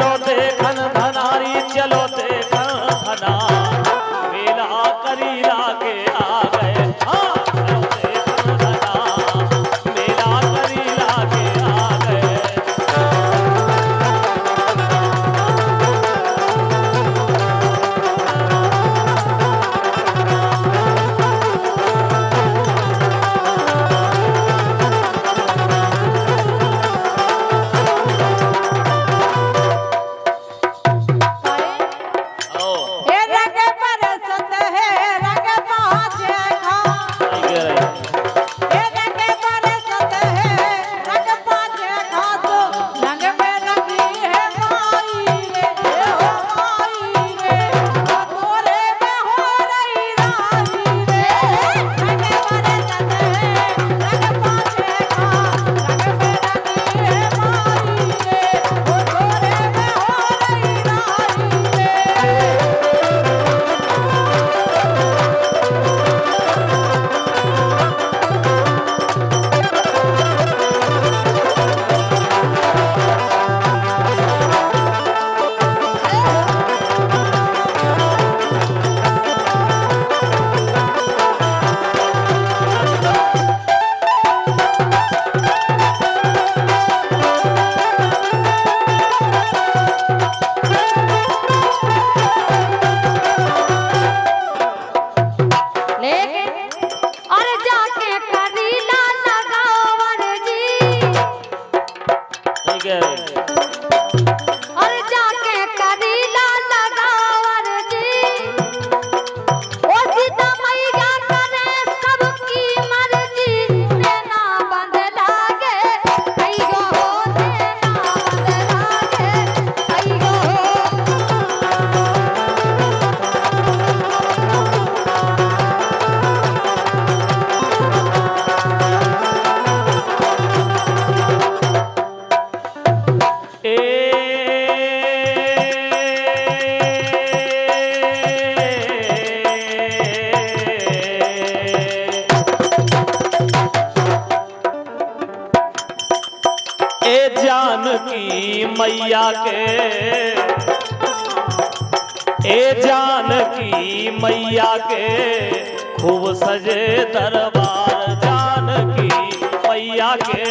चलो मैया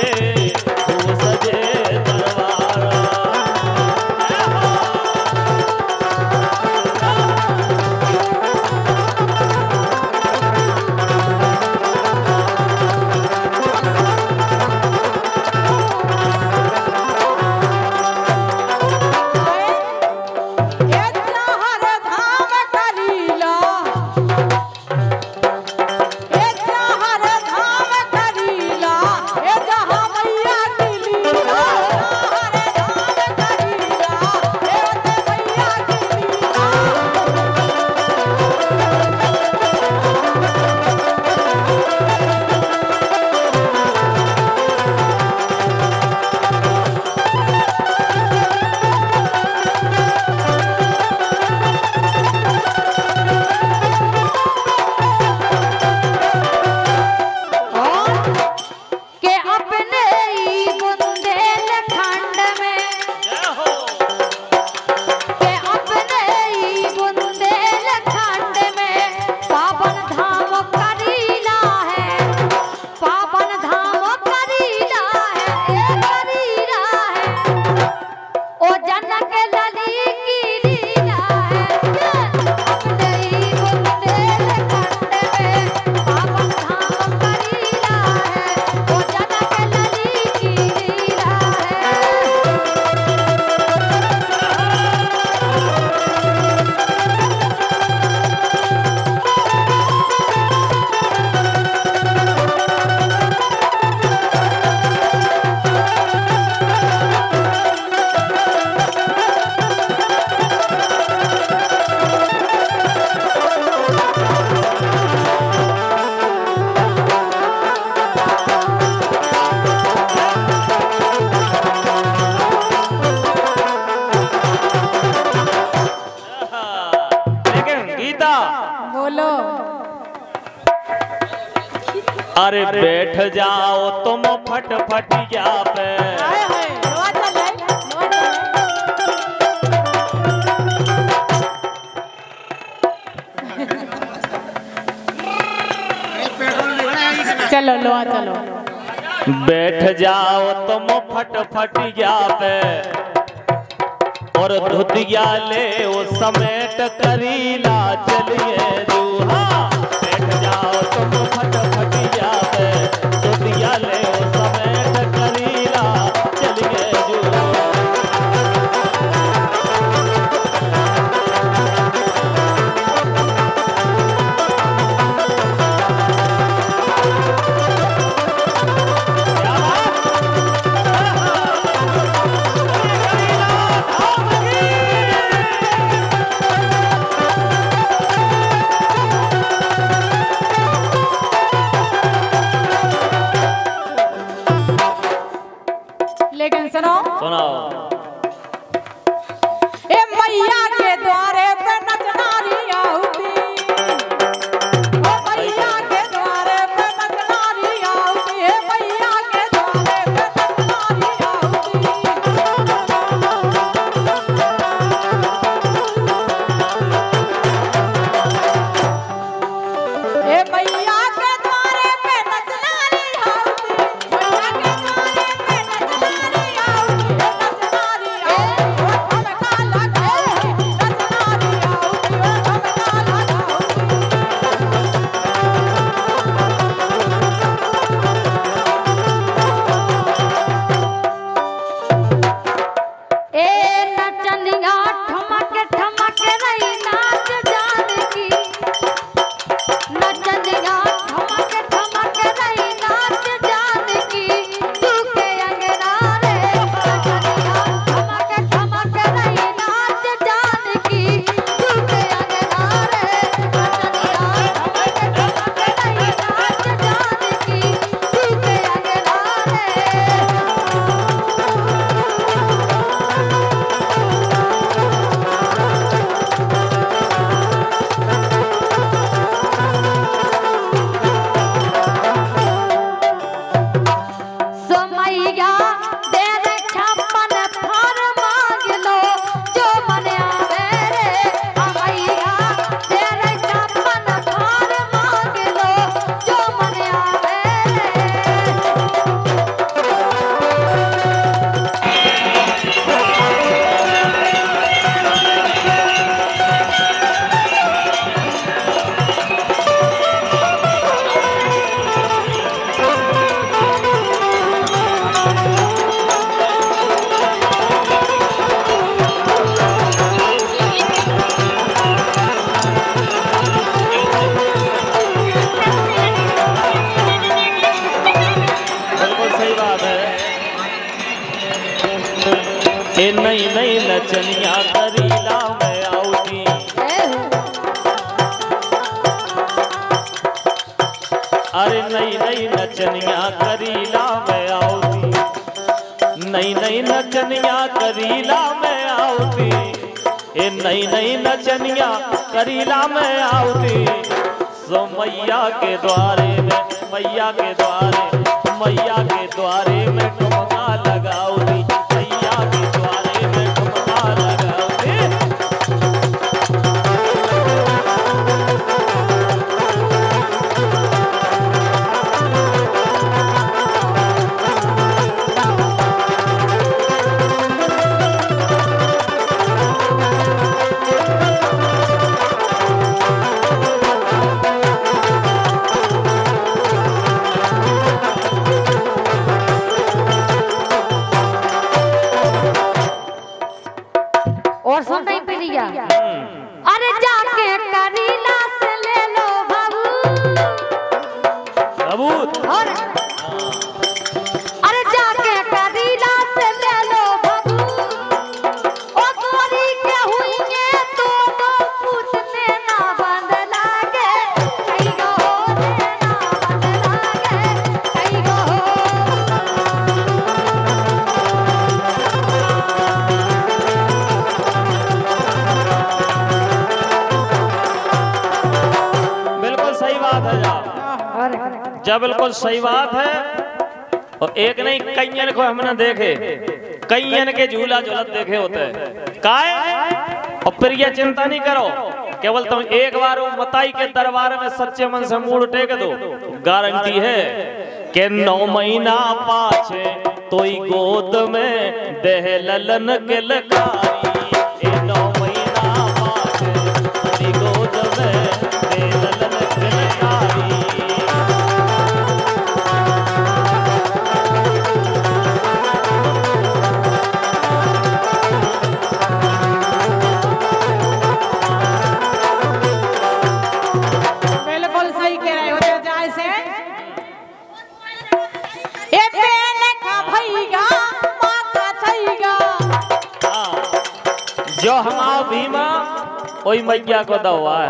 चलो लो चलो बैठ जाओ, तुम फट फट पे और धुतिया ले वो समेट करीला, चलिए दूहा। बैठ जाओ नई नचनिया करीला में आउती ए नई नई नचनिया करीला में आउती सो मैया के द्वारे में, मैया के द्वारे, मैया के द्वारे में जब बिल्कुल सही बात है। और एक नहीं, कईयन को हमने देखे। कईयन के झूला झूलत देखे होते हैं। काय? और फिर ये चिंता नहीं करो। केवल तुम एक बार मताई के दरबार में सच्चे मन से मूड टेक दो। गारंटी है कि नौ महीना पाछे तोई गोद में देह ललन के लकारी नौ वही मैया को दवा है।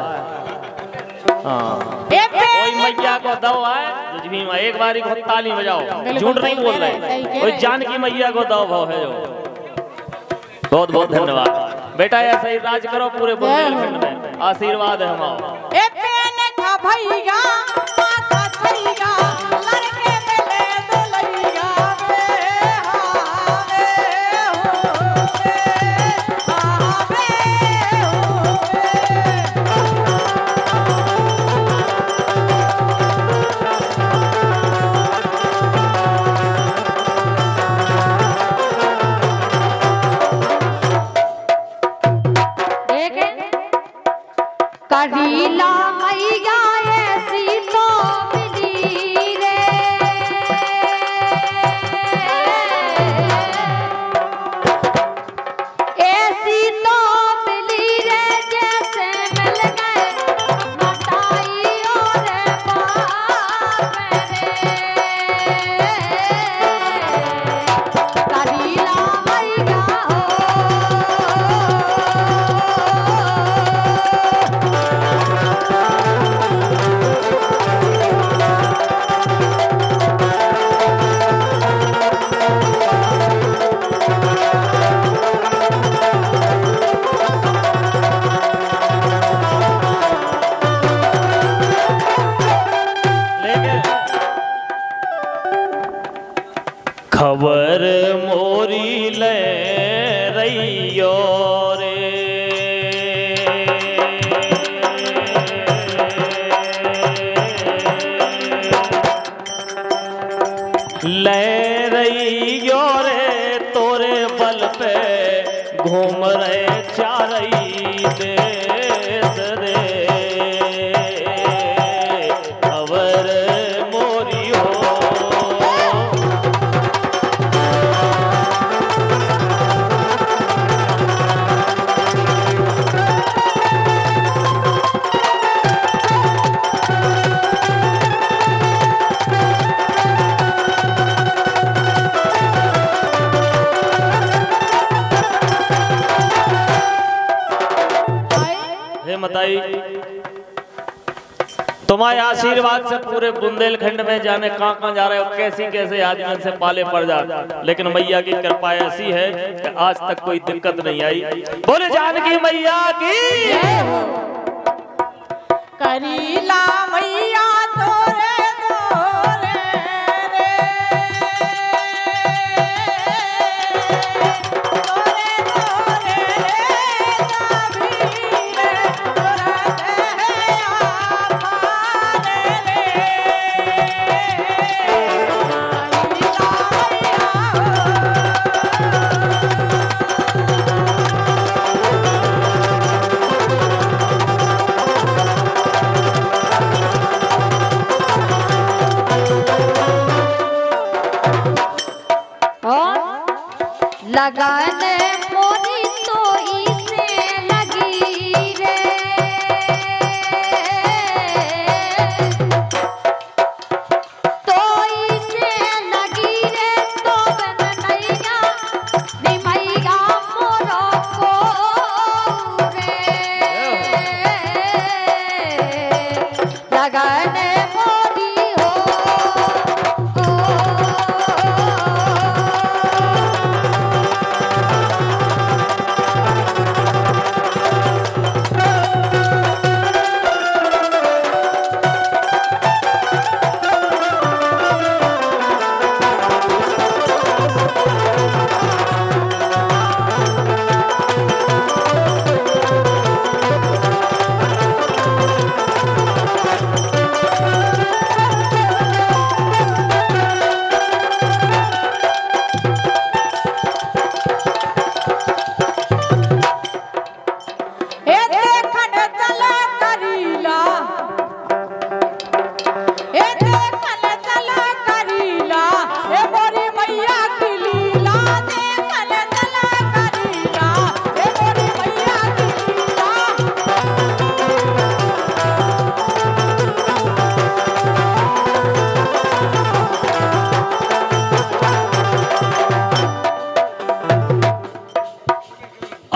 हाँ। ए वही पेन मैया को दवा है जो भीमा एक बारी को ताली बजाओ। झूठ नहीं बोल रहे, कह जानकी मैया को दवा भाव है जो। बहुत बहुत धन्यवाद। बेटा ऐसा ही राज करो पूरे बुंदेलखंड में। आशीर्वाद है हमारा। ए मताई तुम्हारे आशीर्वाद से पूरे बुंदेलखंड में जाने कहाँ कहाँ जा रहे हो कैसी कैसे आदमी से पाले पड़ जा। लेकिन मैया की कृपा ऐसी है कि आज तक कोई दिक्कत नहीं आई। बोले, जानकी मैया की। करीला मैया तोरे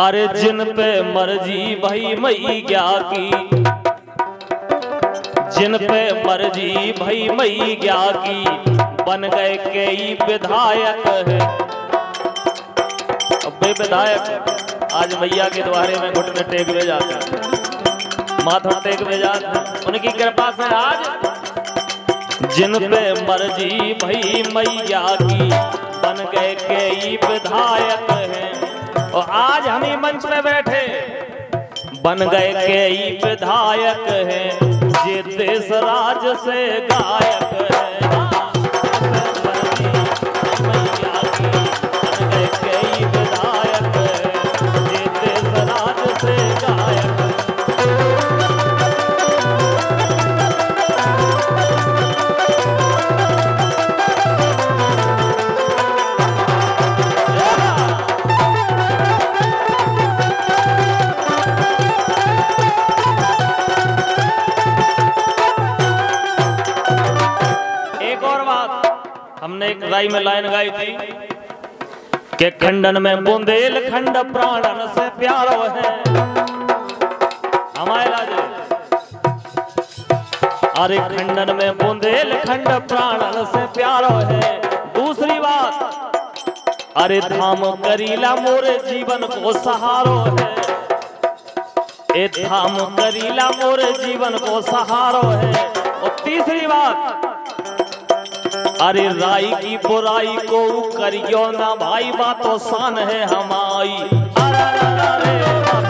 अरे जिन पे मर्ज़ी भई मैया की? जिन पे मर्ज़ी भई मैया की? बन गए कई विधायक है। अब विधायक आज मैया के द्वारे में घुटने टेक में जाते हैं। माथा टेक में जाते हैं। उनकी कृपा से आज जिन पे मर्ज़ी भई मैया की? बन गए कई विधायक हैं। और आज हम ही मंच में बैठे बन गए कई विधायक हैं, ये देश राज से गायक हैं। खंडन में बुंदेल खंड प्राणन से प्यारो है। हमारे राजे। अरे खंडन में बुंदेल खंड प्राणन से प्यारो है। दूसरी बात अरे धाम करीला मोरे जीवन को सहारो है। ए धाम करीला मोरे जीवन को सहारो है। और तीसरी बात अरे राई की बुराई को करियो ना भाई बात तो शान है हमारी। अरे